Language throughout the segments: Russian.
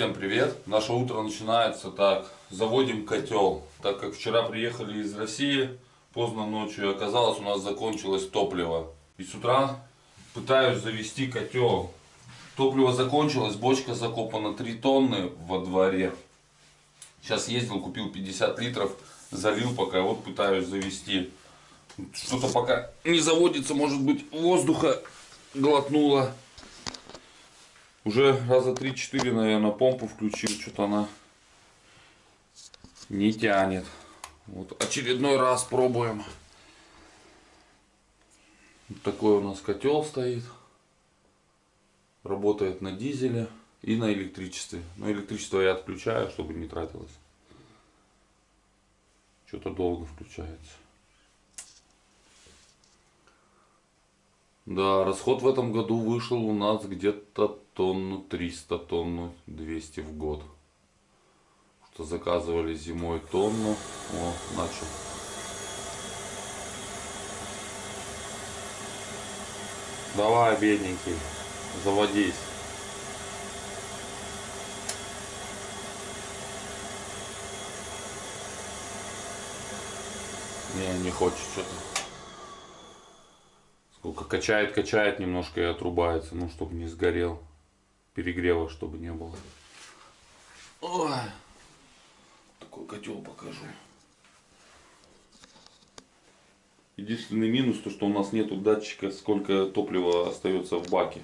Всем привет! Наше утро начинается так. Заводим котел. Так как вчера приехали из России поздно ночью, оказалось у нас закончилось топливо. И с утра пытаюсь завести котел. Топливо закончилось, бочка закопана 3 тонны во дворе. Сейчас ездил, купил 50 литров, залил пока, вот пытаюсь завести. Что-то пока не заводится, может быть воздуха глотнуло. Уже раза 3-4, наверное, помпу включил, что-то она не тянет. Вот очередной раз пробуем. Вот такой у нас котел стоит. Работает на дизеле и на электричестве. Но электричество я отключаю, чтобы не тратилось. Что-то долго включается. Да, расход в этом году вышел у нас где-то тонну 300, тонну 200 в год. Что заказывали зимой тонну. О, начал. Давай, бедненький, заводись. Не, не хочет что-то. Сколько качает, качает немножко и отрубается, ну, чтобы не сгорел. Перегрева, чтобы не было. Ой. Такой котел покажу. Единственный минус, то что у нас нету датчика, сколько топлива остается в баке.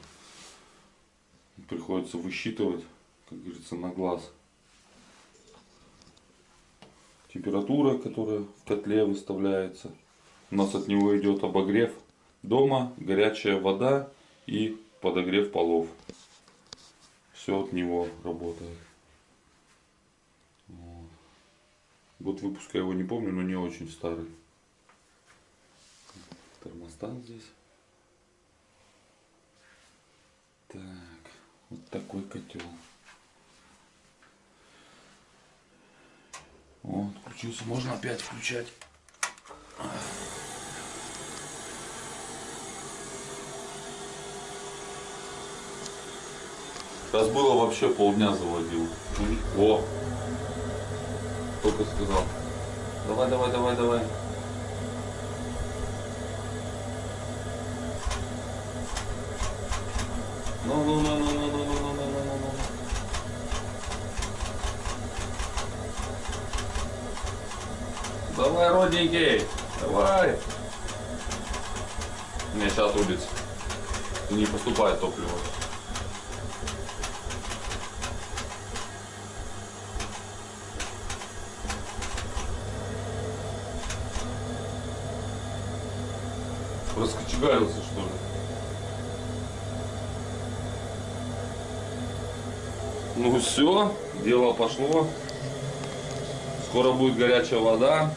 Приходится высчитывать, как говорится, на глаз. Температура, которая в котле выставляется. У нас от него идет обогрев дома, горячая вода и подогрев полов. Все от него работает. Вот. Год выпуска его не помню, но не очень старый. Термостат здесь. Так, вот такой котел. Вот, включился. Можно опять включать. Раз было вообще полдня заводил. О! Только сказал. Давай, давай, давай, давай. Ну, ну, ну, ну, ну, ну, ну, ну, ну, ну, ну. Давай, родненький, давай. У меня сейчас улица. Не поступает топливо. Раскочегарился что ли? Ну все, дело пошло. Скоро будет горячая вода.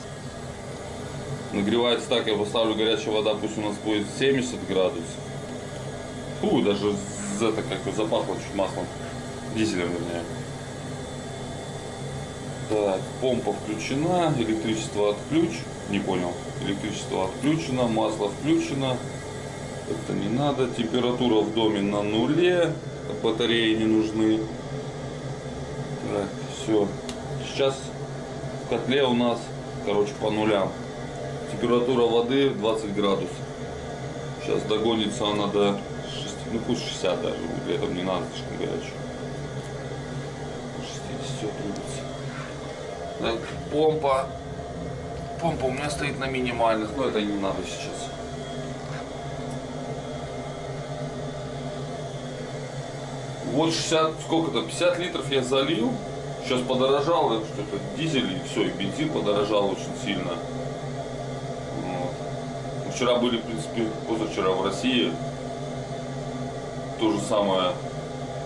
Нагревается так, я поставлю горячая вода, пусть у нас будет 70 градусов. Фу, даже это как-то запахло чуть маслом. Дизелем вернее. Так, помпа включена, электричество отключ. Не понял. Электричество отключено, масло включено. Это не надо. Температура в доме на нуле. Батареи не нужны. Так, все. Сейчас в котле у нас, короче, по нулям. Температура воды 20 градусов. Сейчас догонится она до 6, ну пусть 60 даже, при этом не надо слишком горячую. 60 все трудится. Так, помпа. Помпа у меня стоит на минимальных, но это не надо сейчас. Вот 60, сколько-то, 50 литров я залил. Сейчас подорожал, что-то дизель и все, и бензин подорожал очень сильно. Вот. Вчера были, в принципе, позавчера в России. То же самое.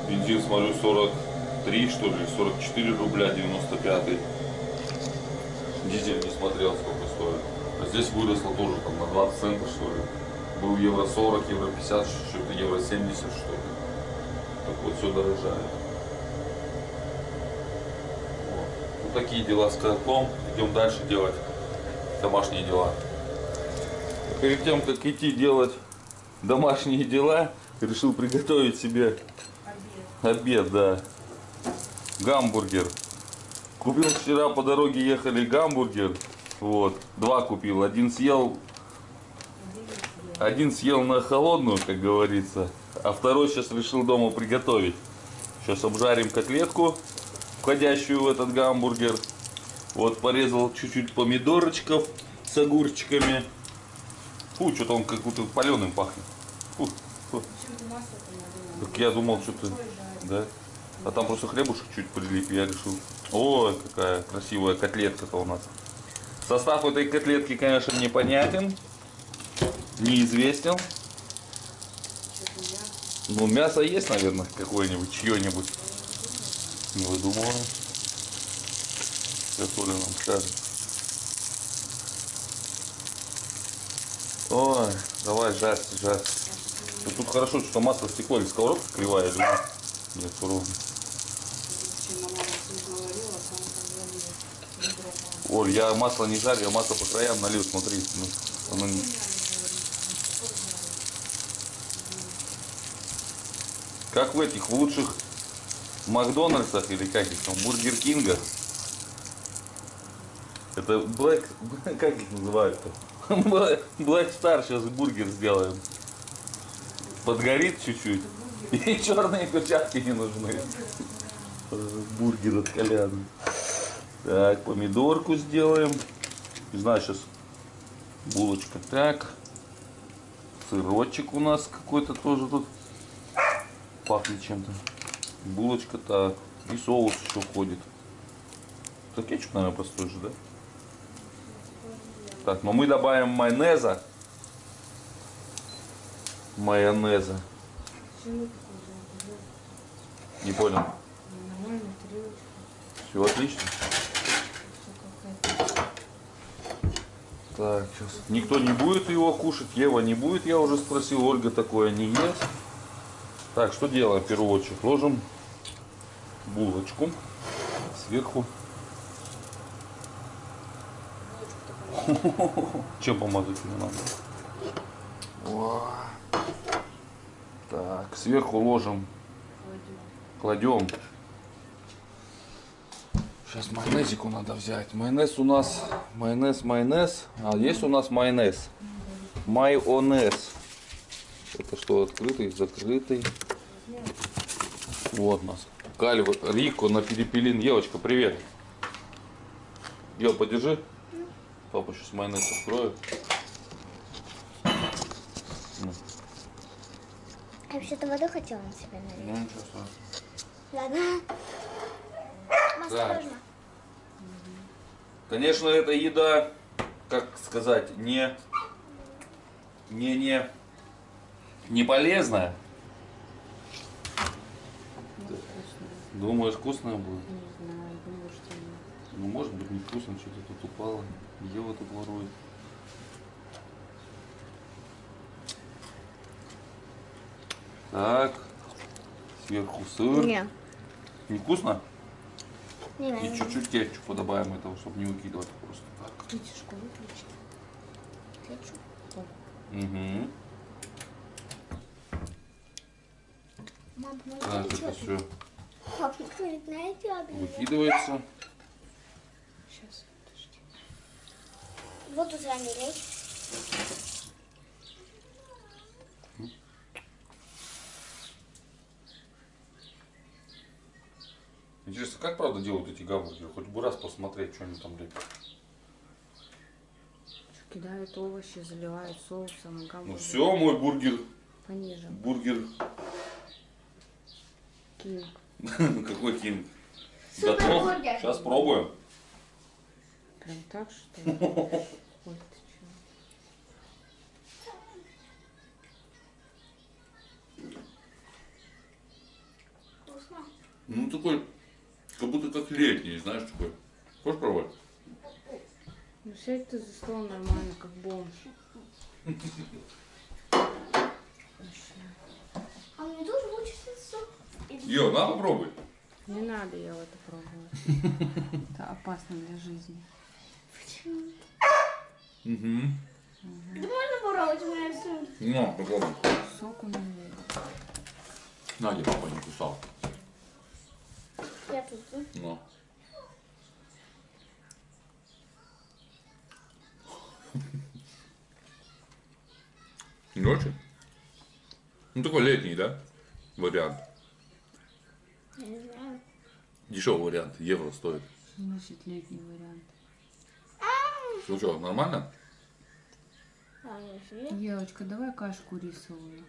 Бензин, смотрю, 43, что ли, 44 рубля 95. Дизель не смотрел, сколько стоит. А здесь выросло тоже там на 20 центов, что ли. Был евро 40, евро 50, что-то евро 70, что ли. Так вот все дорожает. Вот. вот такие дела с котлом. Идем дальше делать домашние дела. Перед тем, как идти делать домашние дела, решил приготовить себе Обед. обед, да. Гамбургер. Купил вчера по дороге ехали гамбургер. Вот. Два купил. Один съел. Один съел на холодную, как говорится. А второй сейчас решил дома приготовить. Сейчас обжарим котлетку, входящую в этот гамбургер. Вот порезал чуть-чуть помидорочков с огурчиками. Фу, что-то он как-то паленым пахнет. Фу, фу. Так я думал, что-то... Да? А там просто хлебушек чуть прилип, я решил. Ой, какая красивая котлетка-то у нас. Состав этой котлетки, конечно, непонятен. Неизвестен. Ну, мясо есть, наверное, какое-нибудь, чье-нибудь. Не выдумываю. Оля нам скажет. Ой, давай, жарь, жарь. Тут хорошо, что масло стекло или сковородка кривая, или? Нет, ровно. Оль, я масло не жарю, я масло по краям налил, смотри. ну, оно Как в этих лучших Макдональдсах или как их там, Бургер Кингах. Это Black, как их называют-то? Black Star сейчас бургер сделаем. Подгорит чуть-чуть. И черные перчатки не нужны. Бургер от Коляна. Так, помидорку сделаем. Не знаю, сейчас булочка. Так. Сырочек у нас какой-то тоже тут пахнет чем-то. Булочка так. И соус еще входит. Это кетчуп, наверное, простой же, да? Так, но мы добавим майонеза. Майонеза. Не понял. Все отлично. все какая-то. Так, сейчас. Никто не будет его кушать. Ева не будет, я уже спросил. Ольга такое не ест. Так, что делаем в первую очередь? Ложим булочку сверху. Чем помазать не надо? О. Так, сверху ложим, кладем. Сейчас майонезику надо взять. Майонез у нас, майонез, майонез. А есть у нас майонез. Майонез. Это что, открытый, закрытый. Вот у нас. Кальва, Рико на перепелин. Девочка, привет. Ё, подержи. Папа сейчас майонез открою. Я вообще-то воду хотела на себя налить. Ну, ничего страшного. Ладно. Осторожно. Конечно, эта еда, как сказать, не, не, не, не полезная. Думаешь, вкусная будет? Не знаю, думаю, что нет. Ну, может быть, невкусно, что-то тут упало. Ева тут ворует. Так, сверху сыр. Не. Невкусно? Не И чуть-чуть кетчупа добавим этого, чтобы не выкидывать просто так. Вытяжку выключи. Хочу. Угу. Мам, помоги, Так, это все Пап, объявила. выкидывается. Сейчас, подожди. Воду замерить. Интересно, как правда делают эти гамбургеры? Хоть бы раз посмотреть, что они там лепят. Кидают овощи, заливают соусом, Ну гамбургер. все, мой бургер, Пониже. бургер, Кинг. какой кинг. Супер Готов? бургер. Сейчас пробуем. Прям так, что ли? Ой, ты чё? Вкусно. Ну такой, как будто как летний, знаешь, такой. Хочешь пробовать? Ну сядь ты за стол нормально, как бомж. А мне тоже хочется суп. Йо, на попробуй. Не надо я это пробовать. Это опасно для жизни. Угу. Да можно попробовать у меня сын? На, попробуй. Соку не надо. Надя, папа не кусал. Я тут. ну. Ну. Не очень? Ну такой летний, да? Вариант. Я не знаю. Дешевый вариант. Евро стоит. Значит, летний вариант. Ну что, нормально? А. Елочка, давай кашку рисовую.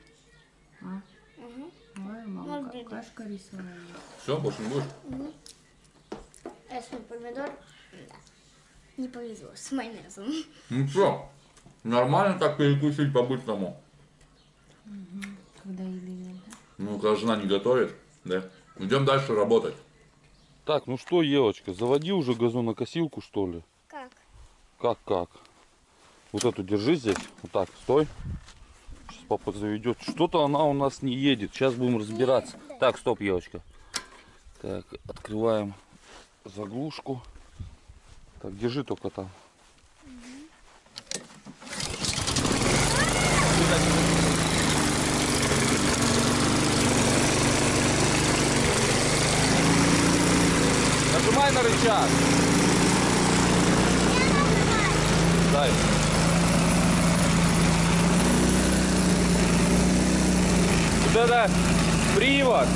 А? Угу. Мама, кашка рисовая. Все, больше не будешь? Если помидор, да. Не повезло с майонезом. Ну что, нормально так перекусить по-быстрому. Когда еды нет, да? Ну, когда жена не готовит, да? Идем дальше работать. Так, ну что, Евочка, заводи уже газонокосилку, что ли? Как? Как, как? Вот эту держи здесь. Вот так, стой. Папа заведет. Что-то она у нас не едет. Сейчас будем разбираться. Так, стоп, Евочка. Так, открываем заглушку. Так, держи только там. Нажимай на рычаг. Дай. Вот это привод.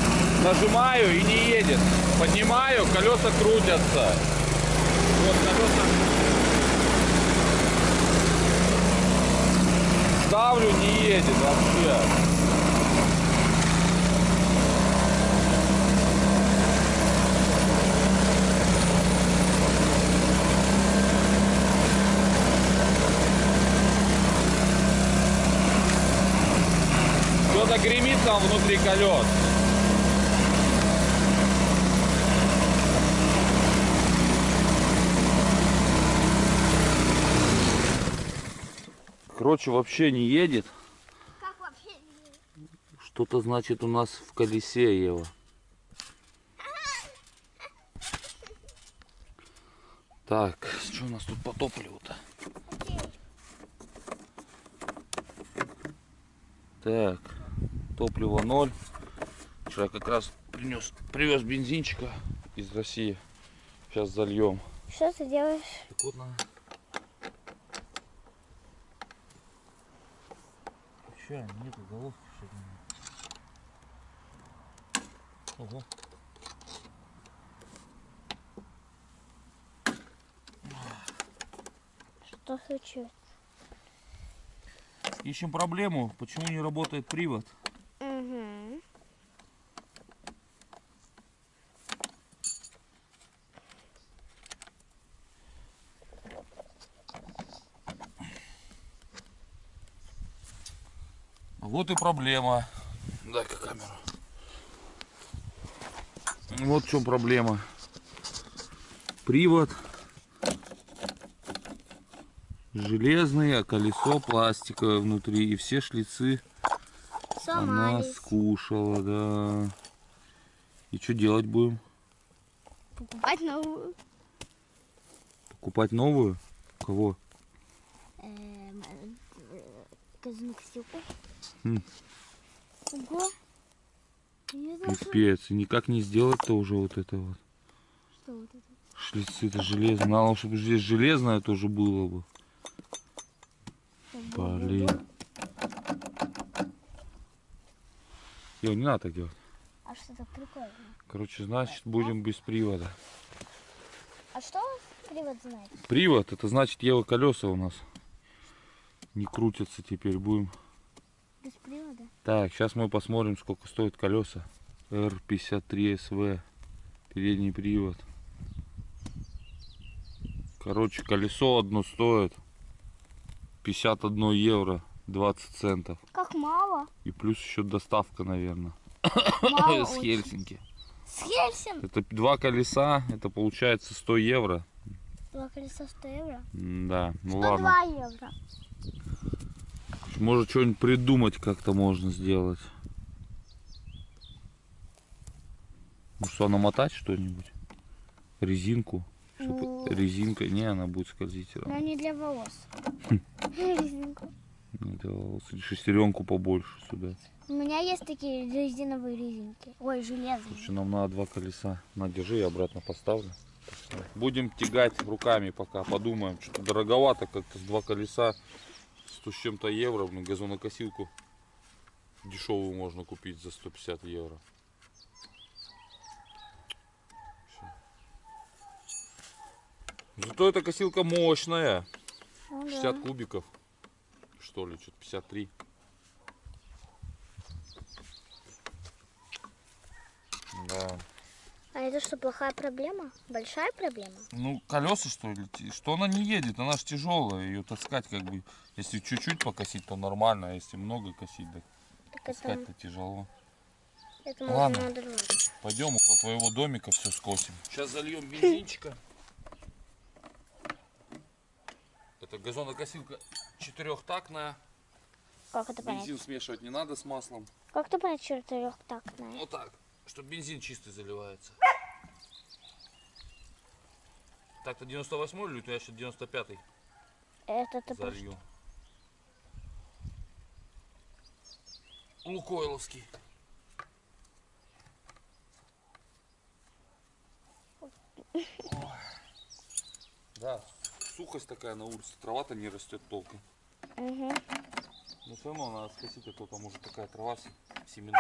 Нажимаю и не едет. Поднимаю, колеса крутятся. Вот колеса. Ставлю, не едет вообще. Что-то гремит там внутри колес. Короче, вообще не едет. Как вообще? Что-то значит у нас в колесе, Ева. Так, что у нас тут по топливу-то? Так, топливо ноль. Вчера как раз принес, привез бензинчика из России. Сейчас зальем. Что ты делаешь? Так вот надо. Че, нету головки, что ли? Ого. Что случилось? Ищем проблему, почему не работает привод. Угу. Вот и проблема. Дай-ка камеру. Вот в чем проблема. Привод железный, а колесо пластиковое внутри. И все шлицы она Сломались. скушала, да. И что делать будем? Покупать новую. Покупать новую? Кого? Эм, э. Хм. Ого. Пипец. Никак не сделать-то уже вот это вот. что вот это. Шлицы-то железные. Надо, чтобы здесь железное тоже было бы. Блин. Ё, не надо так делать. А что так прикольно? Короче, значит, будем без привода. А что привод знает? Привод, это значит, Ева, колеса у нас не крутятся теперь. Будем. Так, сейчас мы посмотрим, сколько стоят колеса. R53SV. Передний привод. Короче, колесо одно стоит 51 евро 20 центов. Как мало. И плюс еще доставка, наверное, Мало с очень. Хельсинки. С Хельсин. Это два колеса, это получается 100 евро. Два колеса 100 евро. Да, ну ладно. 102 евро. Может что-нибудь придумать как-то можно сделать. Может что, намотать что-нибудь? Резинку? Чтоб Ну. резинка, не, она будет скользить. Но не для волос. Хм. Резинку. Не, это волосы. Шестеренку побольше сюда. У меня есть такие резиновые резинки. Ой, железные. Слушай, нам надо два колеса. На, держи, я обратно поставлю. Будем тягать руками пока, подумаем. Что-то дороговато как-то с два колеса. 100 с чем-то евро. Блин, газонокосилку дешевую можно купить за 150 евро. Зато эта косилка мощная. Ну да. 60 кубиков. Что ли, что-то 53. Да. А это что, плохая проблема? Большая проблема? Ну, колеса что ли? Что она не едет? Она же тяжелая. Ее таскать как бы. Если чуть-чуть покосить, то нормально. А если много косить, так Так это, таскать-то тяжело. это Ладно. надрывать. Пойдем около твоего домика все скосим. Сейчас зальем бензинчика. Это газонокосилка четырехтактная. Как это понять? Бензин смешивать не надо с маслом. Как это понять четырехтактная? Вот так, чтобы бензин чистый заливается. Так-то 98 или у тебя еще 95-й Это ты просто... залью? Лукойловский. Да, сухость такая на улице, трава-то не растет толком. Мгм. Но все равно надо скосить, а то там уже такая трава се- семена.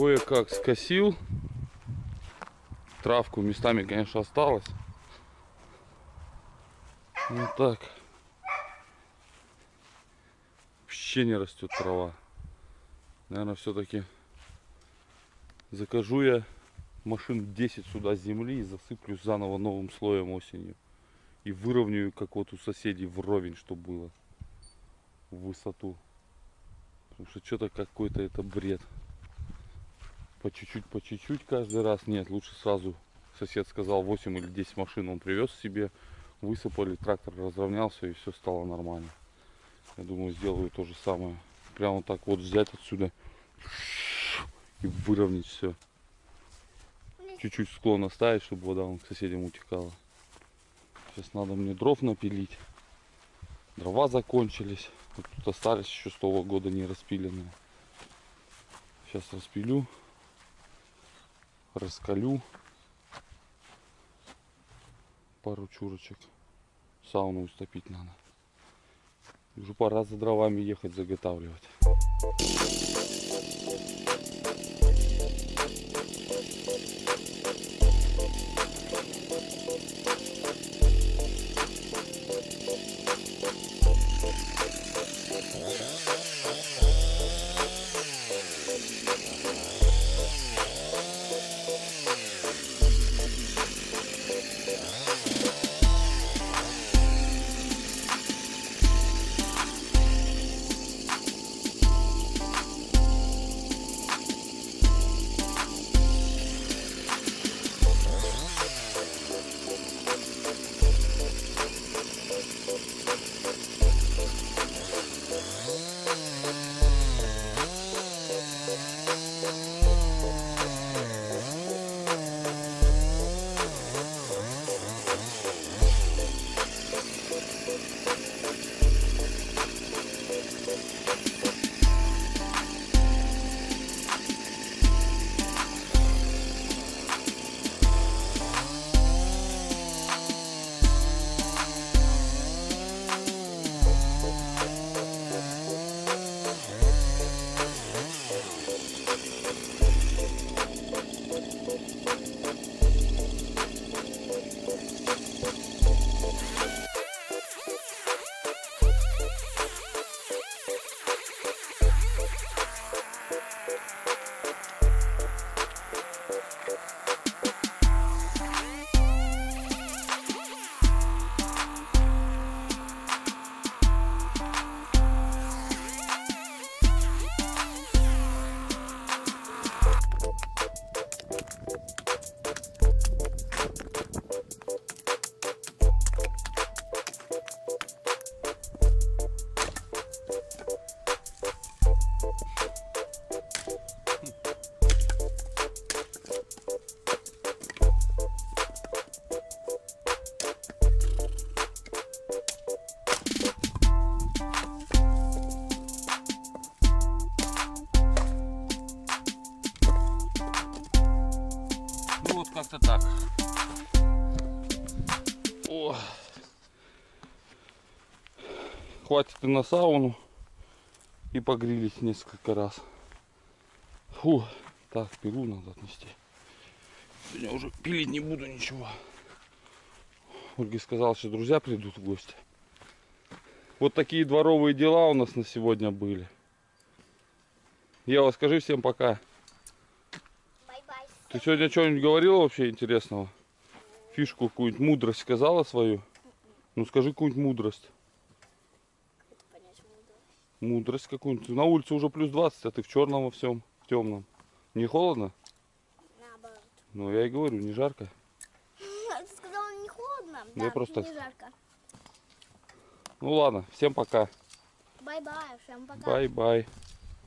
Кое-как скосил. Травку местами, конечно, осталось. Ну так. Вообще не растет трава. Наверное, все-таки закажу я машин 10 сюда земли и засыплю заново новым слоем осенью. И выровняю, как вот у соседей, вровень, чтобы было. В высоту. Потому что что-то какой-то это бред. По чуть-чуть, по чуть-чуть каждый раз. Нет, лучше сразу. Сосед сказал 8 или 10 машин он привез себе. Высыпали, трактор разровнялся и все стало нормально. Я думаю, сделаю то же самое. Прямо так вот взять отсюда и выровнять все. Чуть-чуть склон оставить, чтобы вода вон к соседям утекала. Сейчас надо мне дров напилить. Дрова закончились. Вот тут остались еще с того года не распиленные. Сейчас распилю. Раскалю. Пару чурочек. Сауну устопить надо. Уже пора за дровами ехать заготавливать. Хватит и на сауну. И погрелись несколько раз. Фу. Так, пилу надо отнести. Сегодня уже пилить не буду ничего. Ольга сказала, что друзья придут в гости. Вот такие дворовые дела у нас на сегодня были. Ева, скажи всем пока. Bye-bye. Ты сегодня что-нибудь говорила вообще интересного? Фишку какую-нибудь мудрость сказала свою? Ну скажи какую-нибудь мудрость. Мудрость какую-нибудь. На улице уже плюс 20, а ты в черном во всем, в темном. Не холодно? Наоборот. Ну я и говорю, не жарко. Ты сказала не холодно? Я Да, просто не жарко. Ну ладно, всем пока. Bye-bye. Всем пока. Bye-bye.